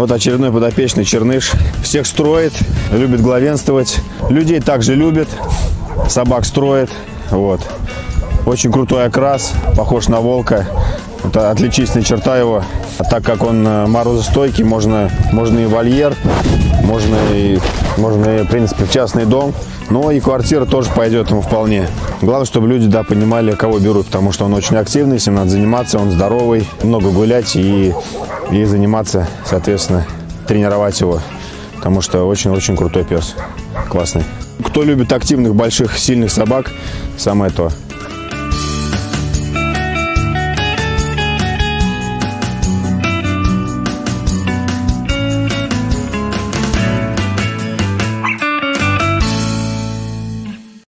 Вот очередной подопечный Черныш. Всех строит, любит главенствовать. Людей также любит, собак строит. Вот. Очень крутой окрас, похож на волка. Это отличительная черта его. А так как он э, морозостойкий, можно, можно и вольер, можно и, можно в принципе, в частный дом. Но и квартира тоже пойдет ему вполне. Главное, чтобы люди, да, понимали, кого берут, потому что он очень активный, с ним надо заниматься, он здоровый, много гулять и, и заниматься, соответственно, тренировать его. Потому что очень-очень крутой пес, классный. Кто любит активных, больших, сильных собак, самое то.